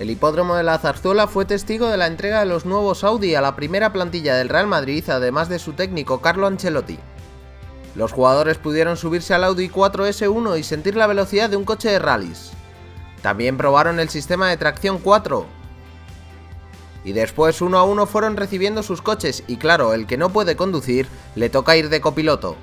El hipódromo de la Zarzuela fue testigo de la entrega de los nuevos Audi a la primera plantilla del Real Madrid, además de su técnico Carlo Ancelotti. Los jugadores pudieron subirse al Audi 4S1 y sentir la velocidad de un coche de rallies. También probaron el sistema de tracción 4. Y después uno a uno fueron recibiendo sus coches y claro, el que no puede conducir le toca ir de copiloto.